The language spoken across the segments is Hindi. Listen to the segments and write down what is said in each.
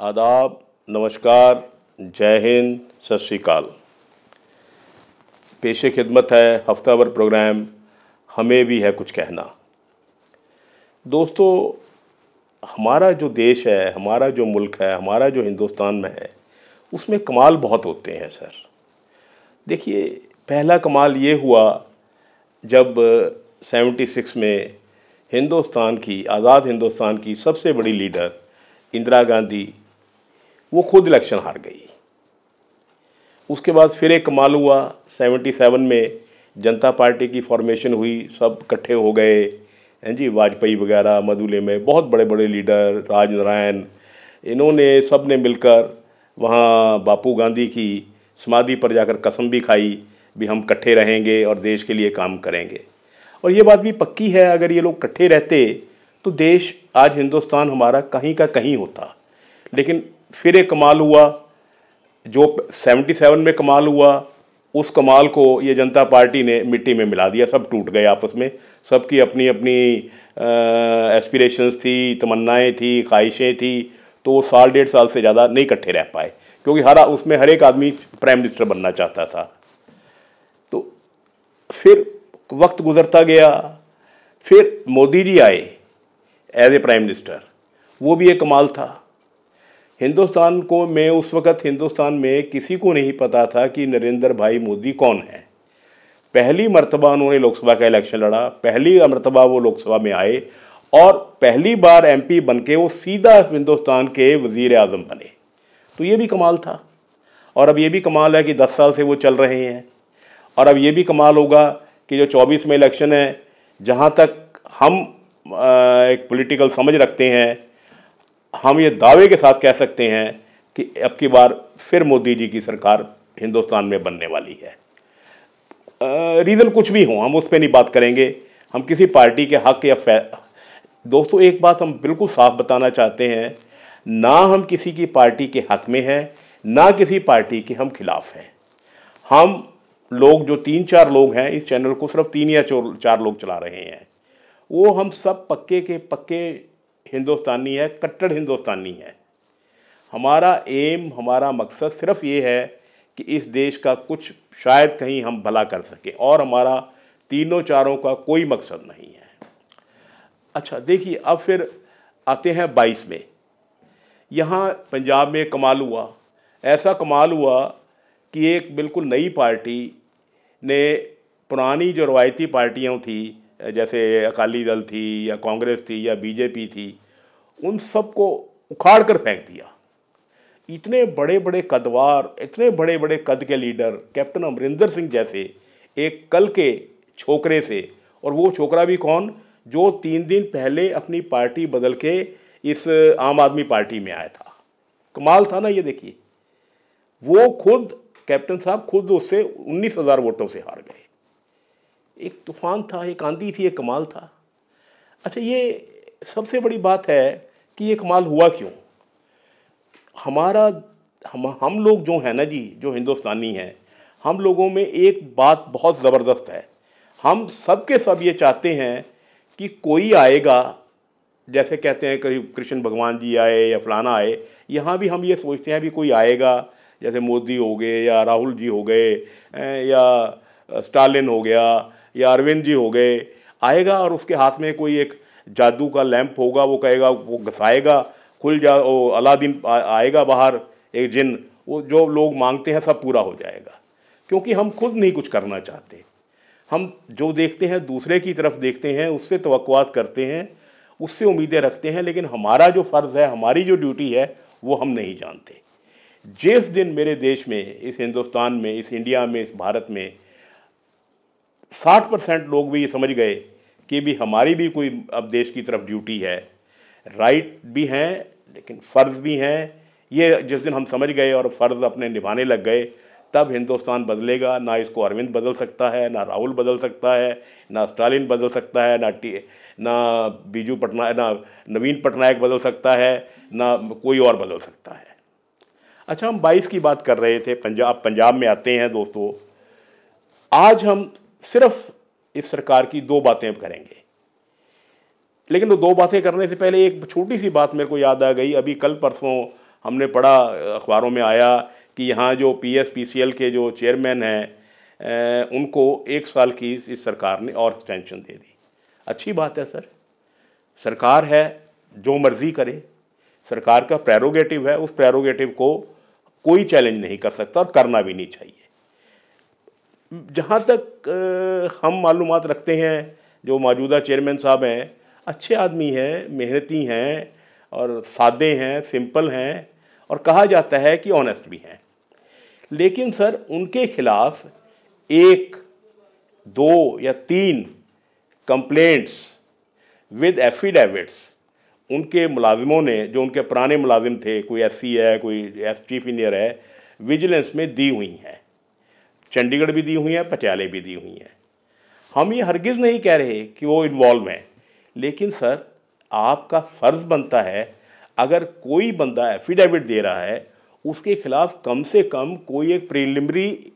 आदाब, नमस्कार, जय हिंद, सत श्रीकाल। पेशे खिदमत है हफ्ताभर प्रोग्राम, हमें भी है कुछ कहना। दोस्तों, हमारा जो देश है, हमारा जो मुल्क है, हमारा जो हिंदुस्तान में है, उसमें कमाल बहुत होते हैं, सर। देखिए, पहला कमाल ये हुआ जब 76 में हिंदुस्तान की, आज़ाद हिंदुस्तान की सबसे बड़ी लीडर इंदिरा गांधी वो खुद इलेक्शन हार गई। उसके बाद फिर एक कमाल हुआ 77 में जनता पार्टी की फॉर्मेशन हुई, सब इकट्ठे हो गए, हैं जी? वाजपेयी वगैरह मधुले में बहुत बड़े बड़े लीडर राज नारायण, इन्होंने सबने मिलकर वहाँ बापू गांधी की समाधि पर जाकर कसम भी खाई भी हम इकट्ठे रहेंगे और देश के लिए काम करेंगे। और ये बात भी पक्की है, अगर ये लोग इकट्ठे रहते तो देश आज हिंदुस्तान हमारा कहीं का कहीं होता। लेकिन फिर एक कमाल हुआ, जो 77 में कमाल हुआ, उस कमाल को ये जनता पार्टी ने मिट्टी में मिला दिया। सब टूट गए आपस में। सबकी अपनी अपनी एस्पिरेशंस थी, तमन्नाएँ थी, ख्वाहिशें थी तो वो साल डेढ़ साल से ज़्यादा नहीं इकट्ठे रह पाए, क्योंकि हर उसमें हर एक आदमी प्राइम मिनिस्टर बनना चाहता था। तो फिर वक्त गुजरता गया, फिर मोदी जी आए एज ए प्राइम मिनिस्टर वो भी एक कमाल था। हिंदुस्तान को में उस वक़्त हिंदुस्तान में किसी को नहीं पता था कि नरेंद्र भाई मोदी कौन है। पहली मरतबा उन्होंने लोकसभा का इलेक्शन लड़ा, पहली मरतबा वो लोकसभा में आए और पहली बार एमपी बन के वो सीधा हिंदुस्तान के वज़ी अजम बने। तो ये भी कमाल था। और अब ये भी कमाल है कि दस साल से वो चल रहे हैं। और अब ये भी कमाल होगा कि जो चौबीस में इलेक्शन है, जहाँ तक हम एक पॉलिटिकल समझ रखते हैं हम ये दावे के साथ कह सकते हैं कि अब की बार फिर मोदी जी की सरकार हिंदुस्तान में बनने वाली है। रीज़न कुछ भी हो, हम उस पर नहीं बात करेंगे। हम किसी पार्टी के हक या फै, दोस्तों, एक बात हम बिल्कुल साफ़ बताना चाहते हैं, ना हम किसी की पार्टी के हक में हैं, ना किसी पार्टी के हम खिलाफ हैं। हम लोग, जो तीन चार लोग हैं इस चैनल को, सिर्फ़ तीन या चार लोग चला रहे हैं। वो हम सब पक्के के पक्के हिंदुस्तानी है, कट्टर हिंदुस्तानी है। हमारा एम हमारा मकसद सिर्फ़ ये है कि इस देश का कुछ शायद कहीं हम भला कर सकें और हमारा तीनों चारों का कोई मकसद नहीं है। अच्छा देखिए, अब फिर आते हैं बाईस में। यहाँ पंजाब में कमाल हुआ। ऐसा कमाल हुआ कि एक बिल्कुल नई पार्टी ने पुरानी जो रवायती पार्टियाँ थी जैसे अकाली दल थी या कांग्रेस थी या बीजेपी थी, उन सबको उखाड़ कर फेंक दिया। इतने बड़े बड़े कदवार, इतने बड़े बड़े कद के लीडर, कैप्टन अमरिंदर सिंह जैसे एक कल के छोकरे से, और वो छोकरा भी कौन, जो तीन दिन पहले अपनी पार्टी बदल के इस आम आदमी पार्टी में आया था। कमाल था ना ये देखिए। वो खुद, कैप्टन साहब खुद उससे उन्नीस हज़ार वोटों से हार गए। एक तूफ़ान था, एक आंधी थी, एक कमाल था। अच्छा ये सबसे बड़ी बात है कि ये कमाल हुआ क्यों? हमारा, हम हम लोग जो हैं ना जी, जो हिंदुस्तानी हैं, हम लोगों में एक बात बहुत ज़बरदस्त है। हम सब के सब ये चाहते हैं कि कोई आएगा, जैसे कहते हैं कहीं कृष्ण भगवान जी आए या फलाना आए, यहाँ भी हम ये सोचते हैं भी कोई आएगा, जैसे मोदी हो गए या राहुल जी हो गए या स्टालिन हो गया या अरविंद जी हो गए, आएगा और उसके हाथ में कोई एक जादू का लैंप होगा, वो कहेगा, वो घसाएगा, खुल जा, वो अलादीन आएगा बाहर एक जिन, वो जो लोग मांगते हैं सब पूरा हो जाएगा। क्योंकि हम खुद नहीं कुछ करना चाहते। हम जो देखते हैं, दूसरे की तरफ़ देखते हैं, उससे तवक़ात करते हैं, उससे उम्मीदें रखते हैं, लेकिन हमारा जो फ़र्ज़ है, हमारी जो ड्यूटी है, वो हम नहीं जानते। जिस दिन मेरे देश में, इस हिंदुस्तान में, इस इंडिया में, इस भारत में साठ परसेंट लोग भी ये समझ गए कि भी हमारी भी कोई अब देश की तरफ़ ड्यूटी है। राइट भी हैं, लेकिन फ़र्ज़ भी हैं। ये जिस दिन हम समझ गए और फ़र्ज़ अपने निभाने लग गए, तब हिंदुस्तान बदलेगा। ना इसको अरविंद बदल सकता है, ना राहुल बदल सकता है, ना स्टालिन बदल सकता है, ना टी, ना बीजू पटनायक ना नवीन पटनायक बदल सकता है, ना कोई और बदल सकता है। अच्छा हम बाईस की बात कर रहे थे पंजाब पंजाब में आते हैं दोस्तों। आज हम सिर्फ़ इस सरकार की दो बातें करेंगे। लेकिन वो दो बातें करने से पहले एक छोटी सी बात मेरे को याद आ गई। अभी कल परसों हमने पढ़ा, अखबारों में आया कि यहाँ जो P S P C L के जो चेयरमैन हैं उनको एक साल की इस सरकार ने और एक्सटेंशन दे दी। अच्छी बात है सर। सरकार है, जो मर्ज़ी करे। सरकार का प्रेरोगेटिव है, उस प्रेरोगेटिव को कोई चैलेंज नहीं कर सकता और करना भी नहीं चाहिए। जहाँ तक हम मालूम रखते हैं, जो मौजूदा चेयरमैन साहब हैं, अच्छे आदमी हैं, मेहनती हैं, और सादे हैं, सिंपल हैं, और कहा जाता है कि ऑनेस्ट भी हैं। लेकिन सर, उनके खिलाफ एक, दो या तीन कंप्लेंट्स विद एफिडेविट्स उनके मुलाजिमों ने, जो उनके पुराने मुलाजिम थे, कोई एस है, कोई एस चीफ इंजीनियर है विजिलेंस में दी हुई हैं। चंडीगढ़ भी दी हुई हैं, पटियाले भी दी हुई हैं। हम ये हरगिज़ नहीं कह रहे कि वो इन्वॉल्व हैं, लेकिन सर, आपका फ़र्ज़ बनता है, अगर कोई बंदा एफिडेविट दे रहा है, उसके खिलाफ कम से कम कोई एक प्रिलिमरी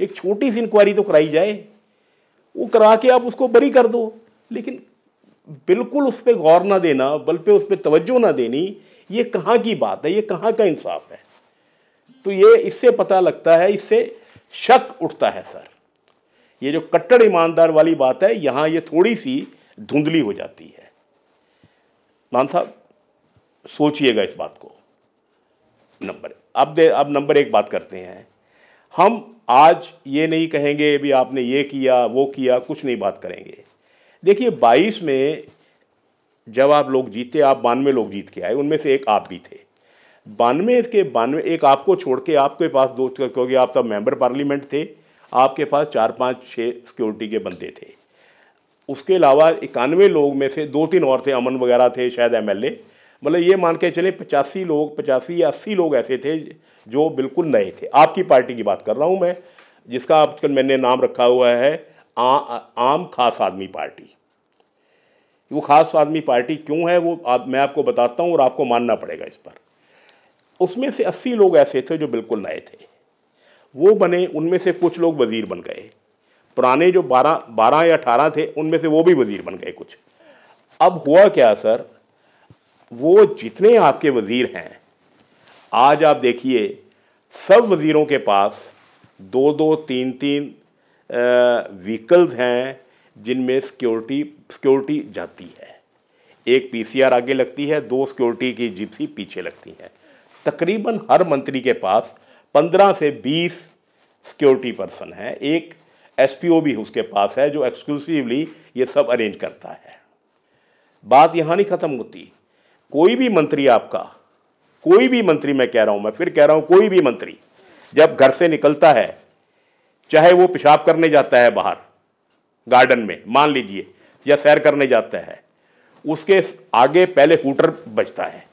एक छोटी सी इंक्वायरी तो कराई जाए। वो करा के आप उसको बरी कर दो, लेकिन बिल्कुल उस पर गौर ना देना बल पे उस पर तवज्जो ना देनी, ये कहाँ की बात है, ये कहाँ का इंसाफ है? तो ये इससे पता लगता है, इससे शक उठता है, सर। ये जो कट्टर ईमानदार वाली बात है, यहाँ ये थोड़ी सी धुंधली हो जाती है। मान साहब, सोचिएगा इस बात को। नंबर, अब दे, अब नंबर एक बात करते हैं। हम आज ये नहीं कहेंगे भी आपने ये किया, वो किया, कुछ नहीं बात करेंगे। देखिए 22 में जब आप लोग जीते, आप बानवे लोग जीत के आए, उनमें से एक आप भी थे। बानवे के बानवे एक आपको छोड़ के आपके पास दो क्योंकि आप तब मेंबर पार्लियामेंट थे आपके पास चार पाँच छः सिक्योरिटी के बंदे थे। उसके अलावा इक्यानवे लोग में से दो तीन और थे अमन वगैरह थे शायद एमएलए। मतलब ये मान के चले पचासी लोग पचासी या अस्सी लोग ऐसे थे जो बिल्कुल नए थे। आपकी पार्टी की बात कर रहा हूँ मैं जिसका आजकल मैंने नाम रखा हुआ है आ, आम खास आदमी पार्टी। वो खास आदमी पार्टी क्यों है वो आप, मैं आपको बताता हूँ और आपको मानना पड़ेगा इस पर। उसमें से अस्सी लोग ऐसे थे जो बिल्कुल नए थे। वो बने, उनमें से कुछ लोग वज़ीर बन गए। पुराने जो बारह बारह या अठारह थे, उनमें से वो भी वज़ीर बन गए कुछ। अब हुआ क्या, सर? वो जितने आपके वज़ीर हैं, आज आप देखिए, सब वज़ीरों के पास दो दो, तीन तीन व्हीकल्स हैं, जिनमें सिक्योरिटी सिक्योरिटी जाती है। एक पीसीआर आगे लगती है, दो सिक्योरिटी की जिप्सी पीछे लगती हैं। तकरीबन हर मंत्री के पास पंद्रह से बीस सिक्योरिटी पर्सन है। एक एसपीओ भी उसके पास है जो एक्सक्लूसिवली ये सब अरेंज करता है। बात यहाँ नहीं ख़त्म होती। कोई भी मंत्री आपका, कोई भी मंत्री मैं कह रहा हूँ, मैं फिर कह रहा हूँ कोई भी मंत्री जब घर से निकलता है, चाहे वो पेशाब करने जाता है बाहर, गार्डन में, मान लीजिए, या सैर करने जाता है, उसके आगे पहले हूटर बजता है।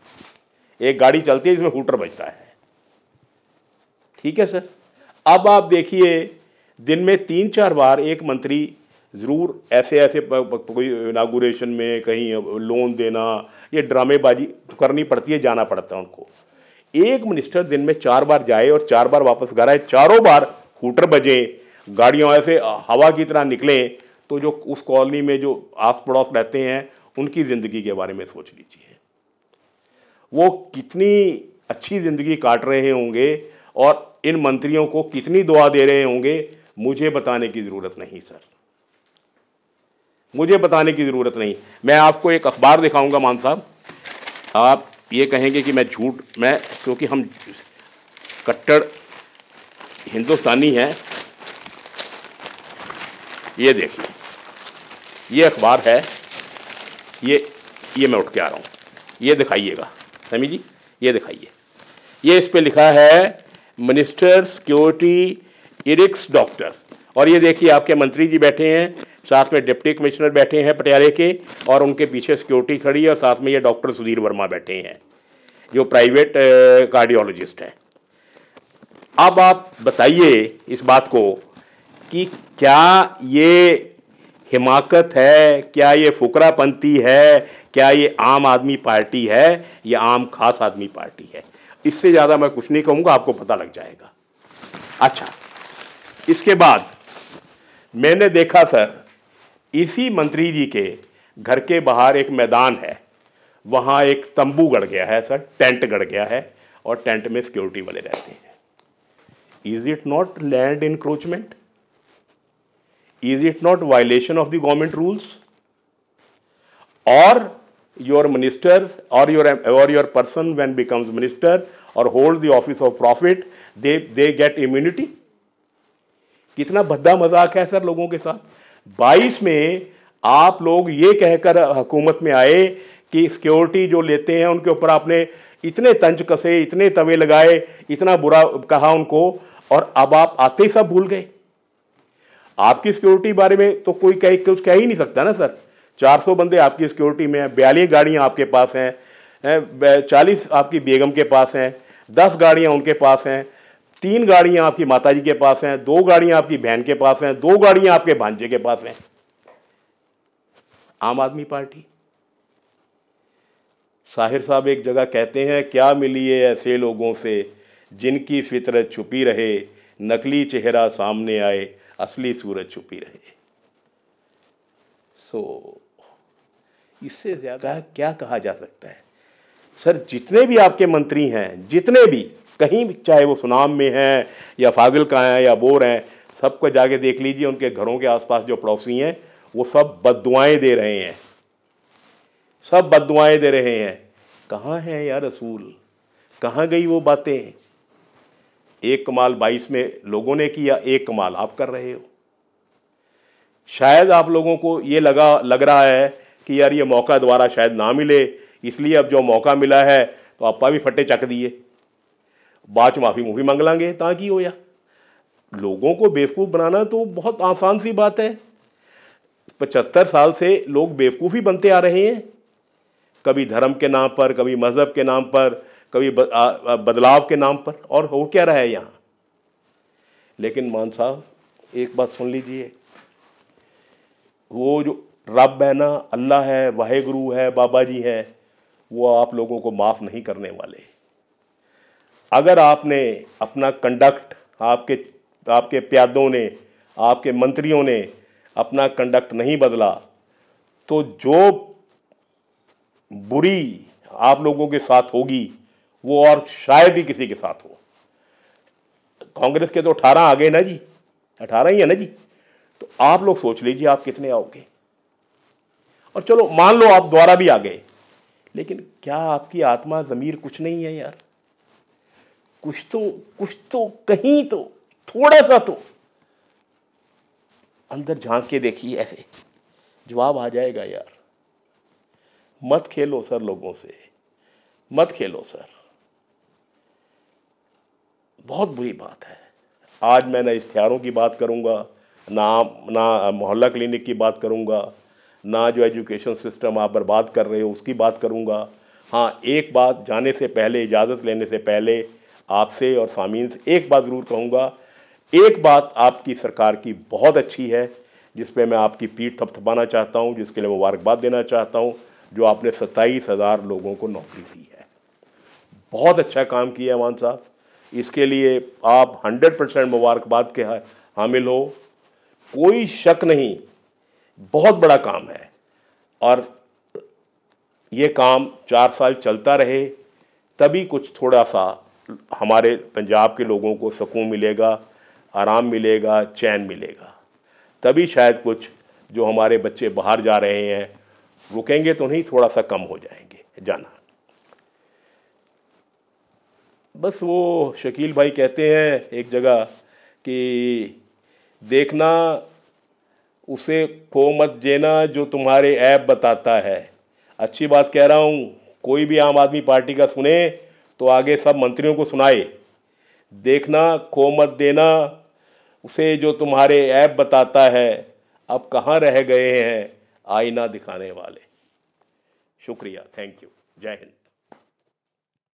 एक गाड़ी चलती है जिसमें हूटर बजता है। ठीक है, सर? अब आप देखिए, दिन में तीन चार बार एक मंत्री ज़रूर ऐसे ऐसे कोई इनागुरेशन में कहीं लोन देना ये ड्रामेबाजी करनी पड़ती है, जाना पड़ता है उनको। एक मिनिस्टर दिन में चार बार जाए और चार बार वापस घर आए, चारों बार हूटर बजे, गाड़ियों ऐसे हवा की तरह निकलें तो जो उस कॉलोनी में जो आस पड़ोस रहते हैं, उनकी ज़िंदगी के बारे में सोच लीजिए। वो कितनी अच्छी ज़िंदगी काट रहे होंगे और इन मंत्रियों को कितनी दुआ दे रहे होंगे, मुझे बताने की ज़रूरत नहीं, सर। मुझे बताने की ज़रूरत नहीं। मैं आपको एक अखबार दिखाऊँगा, मान साहब। आप ये कहेंगे कि मैं झूठ, मैं, क्योंकि हम कट्टर हिंदुस्तानी हैं। ये देखिए, ये अखबार है, ये ये मैं उठ के आ रहा हूँ। ये दिखाइएगा। समी जी ये दिखाइए। ये इस पर लिखा है, मिनिस्टर सिक्योरिटी इरिक्स डॉक्टर। और ये देखिए, आपके मंत्री जी बैठे हैं, साथ में डिप्टी कमिश्नर बैठे हैं पटियाले के, और उनके पीछे सिक्योरिटी खड़ी है, और साथ में ये डॉक्टर सुधीर वर्मा बैठे हैं, जो प्राइवेट कार्डियोलॉजिस्ट हैं। अब आप बताइए इस बात को कि क्या ये हिमाकत है, क्या ये फुकरापंथी है, क्या ये आम आदमी पार्टी है, या आम खास आदमी पार्टी है। इससे ज़्यादा मैं कुछ नहीं कहूँगा, आपको पता लग जाएगा। अच्छा इसके बाद मैंने देखा सर, इसी मंत्री जी के घर के बाहर एक मैदान है, वहाँ एक तंबू गड़ गया है सर, टेंट गड़ गया है, और टेंट में सिक्योरिटी वाले रहते हैं। Is it not land encroachment is it not violation of the government rules or your minister or your or your person when becomes minister or hold the office of profit they they get immunity कितना भद्दा मज़ाक है सर लोगों के साथ। 22 में आप लोग ये कहकर हुकूमत में आए कि सिक्योरिटी जो लेते हैं, उनके ऊपर आपने इतने तंज कसे, इतने तवे लगाए, इतना बुरा कहा उनको, और अब आप आते ही सब भूल गए। आपकी सिक्योरिटी बारे में तो कोई कह, कुछ कह ही नहीं सकता ना, सर। 400 बंदे आपकी सिक्योरिटी में हैं, बयालीस गाड़ियाँ आपके पास हैं चालीस आपकी बेगम के पास हैं, दस गाड़ियाँ उनके पास हैं, तीन गाड़ियाँ आपकी माता जी के पास हैं, दो गाड़ियाँ आपकी बहन के पास हैं, दो गाड़ियाँ आपके भांजे के पास हैं। आम आदमी पार्टी। साहिर साहब एक जगह कहते हैं, क्या मिली है ऐसे लोगों से जिनकी फितरत छुपी रहे, नकली चेहरा सामने आए असली सूरज छुपी रहे। सो so, इससे ज़्यादा क्या कहा जा सकता है? सर जितने भी आपके मंत्री हैं जितने भी कहीं भी चाहे वो सुनाम में हैं या फाजिल का हैं या बोर हैं सबको जाके देख लीजिए उनके घरों के आसपास जो पड़ोसी हैं वो सब बदुआएँ दे रहे हैं। सब बदुआएँ दे रहे हैं। कहाँ हैं यार रसूल? कहाँ गई वो बातें? एक कमाल बाईस में लोगों ने किया, एक कमाल आप कर रहे हो। शायद आप लोगों को ये लगा, लग रहा है कि यार ये मौका दोबारा शायद ना मिले, इसलिए अब जो मौका मिला है तो आपा भी फटे चक दिए। बाद माफ़ी मुफी मंग लांगे ताकि हो या? लोगों को बेवकूफ़ बनाना तो बहुत आसान सी बात है। पचहत्तर साल से लोग बेवकूफ़ी बनते आ रहे हैं। कभी धर्म के नाम पर, कभी मज़हब के नाम पर कभी बदलाव के नाम पर, और हो क्या रहा है यहाँ? लेकिन मान साहब, एक बात सुन लीजिए। वो जो रब है ना, अल्लाह है वाहे गुरु है, बाबा जी हैं, वो आप लोगों को माफ़ नहीं करने वाले। अगर आपने अपना कंडक्ट आपके आपके प्यादों ने, आपके मंत्रियों ने अपना कंडक्ट नहीं बदला तो जो बुरी आप लोगों के साथ होगी वो और शायद ही किसी के साथ हो। कांग्रेस के तो अठारह आ गए ना जी? अठारह ही है ना जी? तो आप लोग सोच लीजिए, आप कितने आओगे? और चलो, मान लो आप द्वारा भी आ गए। लेकिन क्या आपकी आत्मा ज़मीर कुछ नहीं है यार? कुछ तो कुछ तो कहीं तो थोड़ा सा तो। अंदर झाँक के देखिए ऐसे। जवाब आ जाएगा यार। मत खेलो सर लोगों से। मत खेलो सर। बहुत बुरी बात है। आज मैं ना इश्तिहारों की बात करूँगा, ना ना मोहल्ला क्लिनिक की बात करूँगा, ना जो एजुकेशन सिस्टम आप बर्बाद कर रहे हो उसकी बात करूँगा। हाँ एक बात जाने से पहले, इजाज़त लेने से पहले आपसे और सामीन से एक बात ज़रूर कहूँगा। एक बात आपकी सरकार की बहुत अच्छी है, जिस पे मैं आपकी पीठ थपथपाना चाहता हूँ, जिसके लिए मुबारकबाद देना चाहता हूँ, जो आपने सत्ताईस हज़ार लोगों को नौकरी दी है। बहुत अच्छा काम किया है मान साहब। इसके लिए आप हंड्रेड परसेंट मुबारकबाद के हामिल हो। कोई शक नहीं, बहुत बड़ा काम है। और ये काम चार साल चलता रहे, तभी कुछ थोड़ा सा हमारे पंजाब के लोगों को सुकून मिलेगा, आराम मिलेगा, चैन मिलेगा। तभी शायद कुछ जो हमारे बच्चे बाहर जा रहे हैं, रुकेंगे तो नहीं, थोड़ा सा कम हो जाएँगे, जाना। बस वो शकील भाई कहते हैं एक जगह कि देखना, उसे खो मत जेना जो तुम्हारे ऐप बताता है। अच्छी बात कह रहा हूँ, कोई भी आम आदमी पार्टी का सुने तो आगे सब मंत्रियों को सुनाए। देखना, खो मत देना, उसे जो तुम्हारे ऐप बताता है, अब कहाँ रह गए हैं आईना दिखाने वाले। शुक्रिया, थैंक यू, जय हिंद।